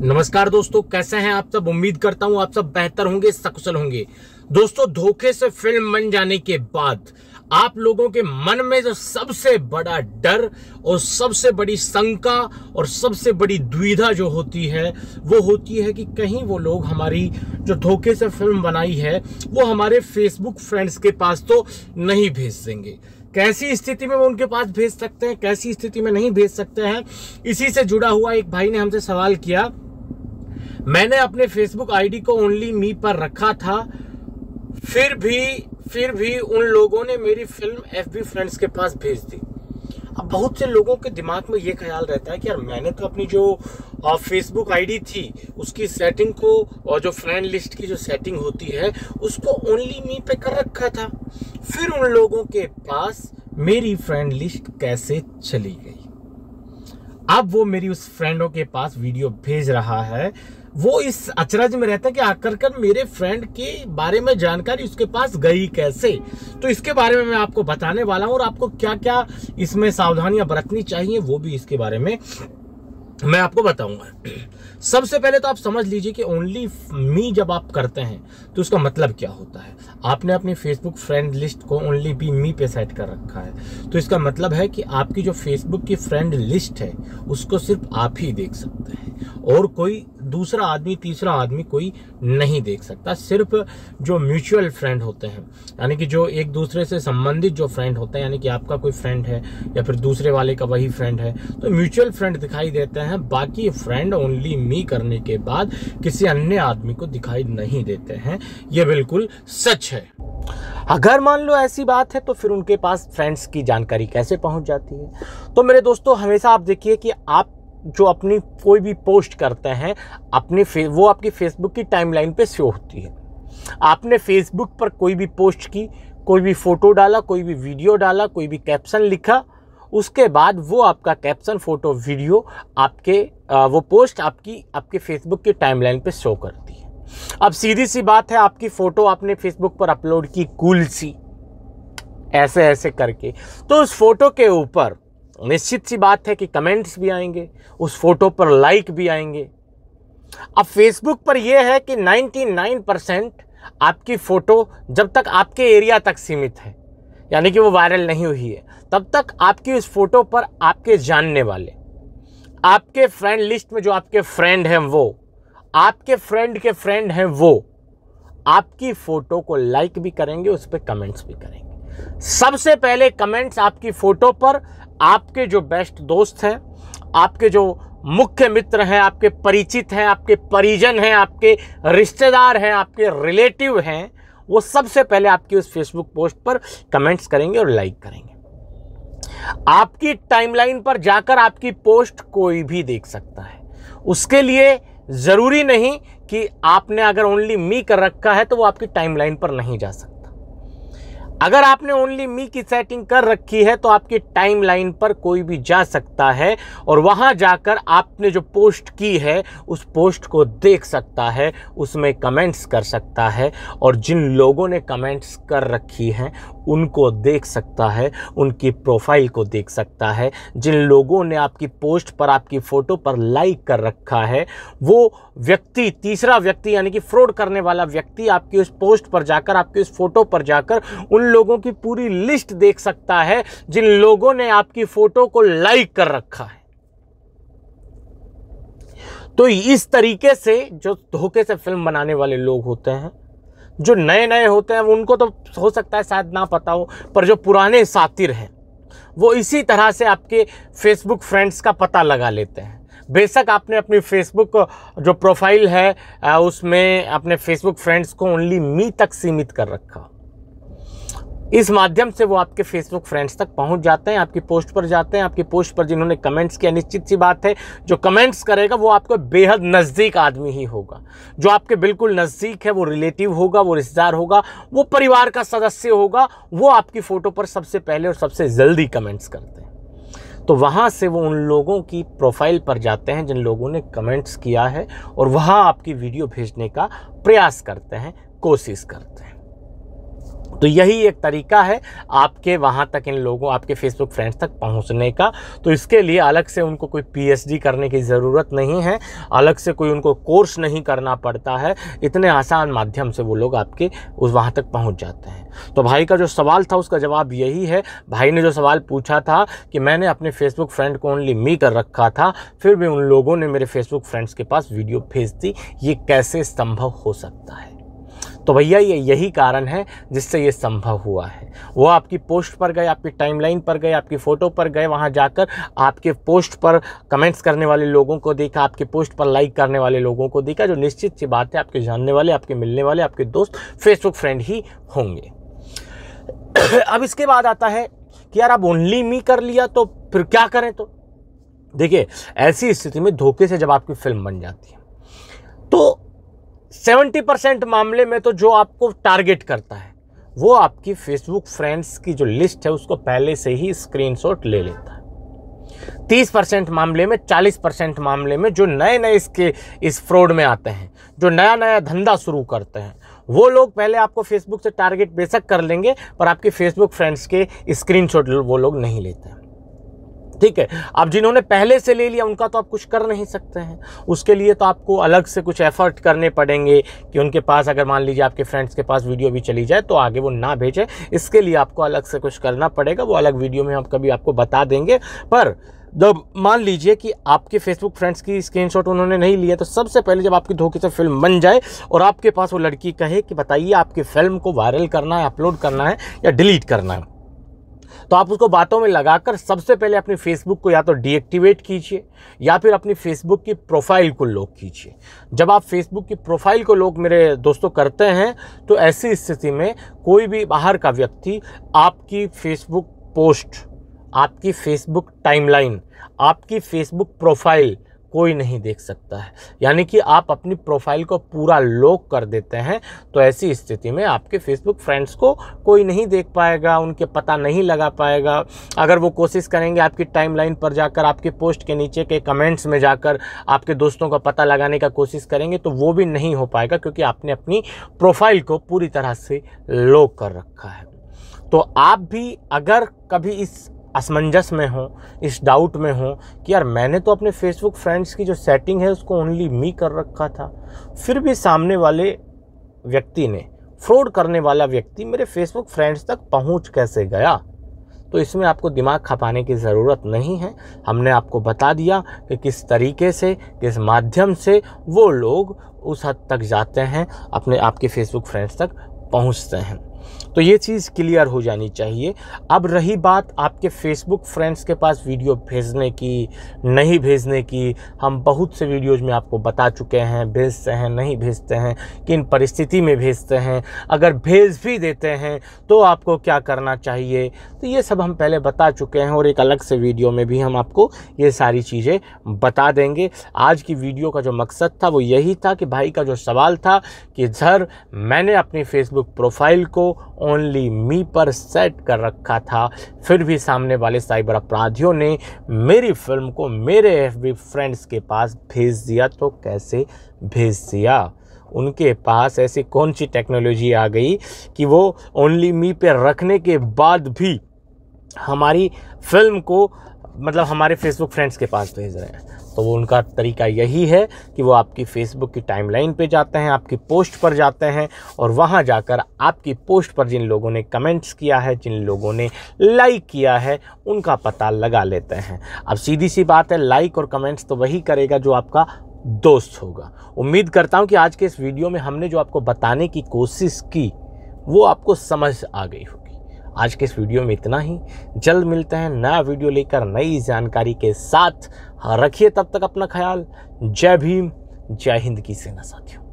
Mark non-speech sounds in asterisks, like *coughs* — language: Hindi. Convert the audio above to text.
नमस्कार दोस्तों, कैसे हैं आप सब? उम्मीद करता हूँ आप सब बेहतर होंगे, सकुशल होंगे। दोस्तों, धोखे से फ़िल्म बन जाने के बाद आप लोगों के मन में जो सबसे बड़ा डर और सबसे बड़ी शंका और सबसे बड़ी दुविधा जो होती है, वो होती है कि कहीं वो लोग हमारी जो धोखे से फ़िल्म बनाई है, वो हमारे फेसबुक फ्रेंड्स के पास तो नहीं भेज देंगे। कैसी स्थिति में वो उनके पास भेज सकते हैं, कैसी स्थिति में नहीं भेज सकते हैं, इसी से जुड़ा हुआ एक भाई ने हमसे सवाल किया मैंने अपने फेसबुक आईडी को ओनली मी पर रखा था। फिर भी फिर भी उन लोगों ने मेरी फ़िल्म एफ़ बी फ्रेंड्स के पास भेज दी। अब बहुत से लोगों के दिमाग में ये ख्याल रहता है कि यार मैंने तो अपनी जो फेसबुक आईडी थी, उसकी सेटिंग को और जो फ्रेंड लिस्ट की जो सेटिंग होती है, उसको ओनली मी पे कर रखा था। फिर उन लोगों के पास मेरी फ्रेंड लिस्ट कैसे चली गई? अब वो मेरी उस फ्रेंडों के पास वीडियो भेज रहा है। वो इस अचरज में रहता है कि आकर कर मेरे फ्रेंड के बारे में जानकारी उसके पास गई कैसे? तो इसके बारे में मैं आपको बताने वाला हूँ और आपको क्या क्या इसमें सावधानियाँ बरतनी चाहिए, वो भी इसके बारे में मैं आपको बताऊँगा। सबसे पहले तो आप समझ लीजिए कि ओनली मी जब आप करते हैं तो उसका मतलब क्या होता है? आपने अपनी फेसबुक फ्रेंड लिस्ट को ओनली बी मी पे सेट कर रखा है। तो इसका मतलब है कि आपकी जो फेसबुक की फ्रेंड लिस्ट है, उसको सिर्फ़ आप ही देख सकते हैं। और कोई दूसरा आदमी, तीसरा आदमी कोई नहीं देख सकता। सिर्फ़ जो म्यूचुअल फ्रेंड होते हैं, यानी कि जो एक दूसरे से संबंधित जो फ्रेंड होते हैं, यानी कि आपका कोई फ्रेंड है या फिर दूसरे वाले का वही फ्रेंड है तो म्यूचुअल फ्रेंड दिखाई देते हैं। बाकी फ्रेंड ओनली मी करने के बाद किसी अन्य आदमी को दिखाई नहीं देते हैं। ये बिल्कुल सच है। अगर मान लो ऐसी बात है तो फिर उनके पास फ्रेंड्स की जानकारी कैसे पहुँच जाती है? तो मेरे दोस्तों, हमेशा आप देखिए कि आप जो अपनी कोई भी पोस्ट करते हैं, अपने वो आपकी फेसबुक की टाइमलाइन पे शो होती है। आपने फेसबुक पर कोई भी पोस्ट की, कोई भी फ़ोटो डाला, कोई भी वीडियो डाला, कोई भी कैप्शन लिखा, उसके बाद वो आपका कैप्शन फ़ोटो वीडियो आपके वो पोस्ट आपकी, आपके फेसबुक की टाइमलाइन पे शो करती है। अब सीधी सी बात है, आपकी फ़ोटो आपने फेसबुक पर अपलोड की कूल सी ऐसे ऐसे करके। तो उस फ़ोटो के ऊपर निश्चित सी बात है कि कमेंट्स भी आएँगे, उस फ़ोटो पर लाइक भी आएँगे। अब फेसबुक पर यह है कि 99 परसेंट आपकी फ़ोटो जब तक आपके एरिया तक सीमित है, यानी कि वो वायरल नहीं हुई है, तब तक आपकी उस फ़ोटो पर आपके जानने वाले, आपके फ्रेंड लिस्ट में जो आपके फ्रेंड हैं वो, आपके फ्रेंड के फ्रेंड हैं वो, आपकी फ़ोटो को लाइक भी करेंगे, उस पर कमेंट्स भी करेंगे। सबसे पहले कमेंट्स आपकी फ़ोटो पर आपके जो बेस्ट दोस्त हैं, आपके जो मुख्य मित्र हैं, आपके परिचित हैं, आपके परिजन हैं, आपके रिश्तेदार हैं, आपके रिलेटिव हैं, वो सबसे पहले आपकी उस फेसबुक पोस्ट पर कमेंट्स करेंगे और लाइक करेंगे। आपकी टाइमलाइन पर जाकर आपकी पोस्ट कोई भी देख सकता है। उसके लिए ज़रूरी नहीं कि आपने अगर ओनली मी कर रखा है तो वो आपकी टाइमलाइन पर नहीं जा सकता। अगर आपने ओनली मी की सेटिंग कर रखी है तो आपकी टाइम लाइन पर कोई भी जा सकता है और वहाँ जाकर आपने जो पोस्ट की है, उस पोस्ट को देख सकता है, उसमें कमेंट्स कर सकता है और जिन लोगों ने कमेंट्स कर रखी हैं उनको देख सकता है, उनकी प्रोफ़ाइल को देख सकता है। जिन लोगों ने आपकी पोस्ट पर, आपकी फ़ोटो पर लाइक कर रखा है, वो व्यक्ति, तीसरा व्यक्ति यानी कि फ्रॉड करने वाला व्यक्ति आपकी उस पोस्ट पर जाकर, आपकी उस फ़ोटो पर जाकर उन लोगों की पूरी लिस्ट देख सकता है, जिन लोगों ने आपकी फ़ोटो को लाइक कर रखा है। तो इस तरीके से, जो धोखे से फ़िल्म बनाने वाले लोग होते हैं जो नए नए होते हैं, उनको तो हो सकता है शायद ना पता हो, पर जो पुराने सातिर हैं, वो इसी तरह से आपके फेसबुक फ्रेंड्स का पता लगा लेते हैं। बेशक आपने अपनी फेसबुक जो प्रोफ़ाइल है उसमें अपने फेसबुक फ्रेंड्स को ओनली मी तक सीमित कर रखा इस माध्यम से वो आपके फेसबुक फ्रेंड्स तक पहुँच जाते हैं, आपकी पोस्ट पर जाते हैं, आपकी पोस्ट पर जिन्होंने कमेंट्स किया, निश्चित सी बात है, जो कमेंट्स करेगा वो आपको बेहद नज़दीक आदमी ही होगा। जो आपके बिल्कुल नज़दीक है, वो रिलेटिव होगा, वो रिश्तेदार होगा, वो परिवार का सदस्य होगा, वो आपकी फ़ोटो पर सबसे पहले और सबसे जल्दी कमेंट्स करते हैं। तो वहाँ से वो उन लोगों की प्रोफ़ाइल पर जाते हैं, जिन लोगों ने कमेंट्स किया है, और वहाँ आपकी वीडियो भेजने का प्रयास करते हैं, कोशिश करते हैं। तो यही एक तरीका है आपके वहाँ तक इन लोगों, आपके फेसबुक फ्रेंड्स तक पहुँचने का। तो इसके लिए अलग से उनको कोई पीएचडी करने की ज़रूरत नहीं है, अलग से कोई उनको कोर्स नहीं करना पड़ता है। इतने आसान माध्यम से वो लोग आपके उस वहाँ तक पहुँच जाते हैं। तो भाई का जो सवाल था, उसका जवाब यही है। भाई ने जो सवाल पूछा था कि मैंने अपने फेसबुक फ्रेंड को ओनली मी कर रखा था, फिर भी उन लोगों ने मेरे फेसबुक फ्रेंड्स के पास वीडियो भेज दी, ये कैसे संभव हो सकता है? तो भैया ये यही कारण है जिससे ये संभव हुआ है। वो आपकी पोस्ट पर गए, आपकी टाइमलाइन पर गए, आपकी फ़ोटो पर गए, वहाँ जाकर आपके पोस्ट पर कमेंट्स करने वाले लोगों को देखा, आपके पोस्ट पर लाइक करने वाले लोगों को देखा, जो निश्चित सी बात है, आपके जानने वाले, आपके मिलने वाले, आपके दोस्त फेसबुक फ्रेंड ही होंगे। *coughs* अब इसके बाद आता है कि यार, अब ओनली मी कर लिया तो फिर क्या करें तो? देखिए, ऐसी स्थिति में धोखे से जब आपकी फ़िल्म बन जाती है तो सेवेंटी परसेंट मामले में तो जो आपको टारगेट करता है, वो आपकी फेसबुक फ्रेंड्स की जो लिस्ट है, उसको पहले से ही स्क्रीनशॉट ले लेता है। तीस परसेंट मामले में, चालीस परसेंट मामले में जो नए नए इसके, इस फ्रॉड में आते हैं, जो नया नया धंधा शुरू करते हैं, वो लोग पहले आपको फेसबुक से टारगेट बेशक कर लेंगे, पर आपके फेसबुक फ्रेंड्स के स्क्रीनशॉट वो लोग नहीं लेते हैं। ठीक है? अब जिन्होंने पहले से ले लिया, उनका तो आप कुछ कर नहीं सकते हैं। उसके लिए तो आपको अलग से कुछ एफर्ट करने पड़ेंगे कि उनके पास अगर मान लीजिए आपके फ्रेंड्स के पास वीडियो भी चली जाए तो आगे वो ना भेजे। इसके लिए आपको अलग से कुछ करना पड़ेगा, वो अलग वीडियो में हम कभी आपको बता देंगे। पर जब मान लीजिए कि आपके फेसबुक फ्रेंड्स की स्क्रीनशॉट उन्होंने नहीं लिया तो सबसे पहले जब आपकी धोखे से फ़िल्म बन जाए और आपके पास वो लड़की कहे कि, बताइए, आपकी फ़िल्म को वायरल करना है अपलोड करना है या डिलीट करना है। तो आप उसको बातों में लगाकर सबसे पहले अपने फेसबुक को या तो डीएक्टिवेट कीजिए, या फिर अपनी फेसबुक की प्रोफ़ाइल को लॉक कीजिए। जब आप फेसबुक की प्रोफ़ाइल को लॉक मेरे दोस्तों करते हैं तो ऐसी स्थिति में कोई भी बाहर का व्यक्ति आपकी फेसबुक पोस्ट आपकी फेसबुक टाइमलाइन आपकी फेसबुक प्रोफ़ाइल कोई नहीं देख सकता है। यानी कि आप अपनी प्रोफ़ाइल को पूरा लॉक कर देते हैं तो ऐसी स्थिति में आपके फेसबुक फ्रेंड्स को कोई नहीं देख पाएगा, उनके पता नहीं लगा पाएगा। अगर वो कोशिश करेंगे आपकी टाइमलाइन पर जाकर, आपके पोस्ट के नीचे के कमेंट्स में जाकर आपके दोस्तों का पता लगाने का कोशिश करेंगे तो वो भी नहीं हो पाएगा, क्योंकि आपने अपनी प्रोफ़ाइल को पूरी तरह से लॉक कर रखा है। तो आप भी अगर कभी इस असमंजस में हो, इस डाउट में हो कि यार मैंने तो अपने फेसबुक फ्रेंड्स की जो सेटिंग है उसको ओनली मी कर रखा था। फिर भी सामने वाले व्यक्ति ने फ्रॉड करने वाला व्यक्ति मेरे फेसबुक फ्रेंड्स तक पहुँच कैसे गया? तो इसमें आपको दिमाग खपाने की ज़रूरत नहीं है। हमने आपको बता दिया कि किस तरीके से, किस माध्यम से वो लोग उस हद तक जाते हैं, अपने आपके फेसबुक फ्रेंड्स तक पहुँचते हैं। तो ये चीज़ क्लियर हो जानी चाहिए। अब रही बात आपके फेसबुक फ्रेंड्स के पास वीडियो भेजने की, नहीं भेजने की, हम बहुत से वीडियोज़ में आपको बता चुके हैं, भेजते हैं, नहीं भेजते हैं, किन परिस्थिति में भेजते हैं, अगर भेज भी देते हैं तो आपको क्या करना चाहिए? तो ये सब हम पहले बता चुके हैं और एक अलग से वीडियो में भी हम आपको ये सारी चीज़ें बता देंगे। आज की वीडियो का जो मकसद था वो यही था कि भाई का जो सवाल था कि, सर, मैंने अपनी फेसबुक प्रोफ़ाइल को ओनली मी पर सेट कर रखा था। फिर भी सामने वाले साइबर अपराधियों ने मेरी फ़िल्म को मेरे एफ़ फ्रेंड्स के पास भेज दिया। तो कैसे भेज दिया? उनके पास ऐसी कौन सी टेक्नोलॉजी आ गई कि वो ओनली मी पे रखने के बाद भी हमारी फ़िल्म को मतलब हमारे फेसबुक फ्रेंड्स के पास भेज रहे हैं। तो वो उनका तरीका यही है कि वो आपकी फेसबुक की टाइमलाइन पे जाते हैं, आपकी पोस्ट पर जाते हैं और वहाँ जाकर आपकी पोस्ट पर जिन लोगों ने कमेंट्स किया है, जिन लोगों ने लाइक किया है, उनका पता लगा लेते हैं। अब सीधी सी बात है लाइक और कमेंट्स तो वही करेगा जो आपका दोस्त होगा। उम्मीद करता हूँ कि आज के इस वीडियो में हमने जो आपको बताने की कोशिश की, वो आपको समझ आ गई होगी। आज के इस वीडियो में इतना ही। जल्द मिलते हैं नया वीडियो लेकर नई जानकारी के साथ। रखिए तब तक अपना ख्याल। जय भीम, जय हिंद की सेना साथियों।